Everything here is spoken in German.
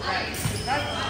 Right.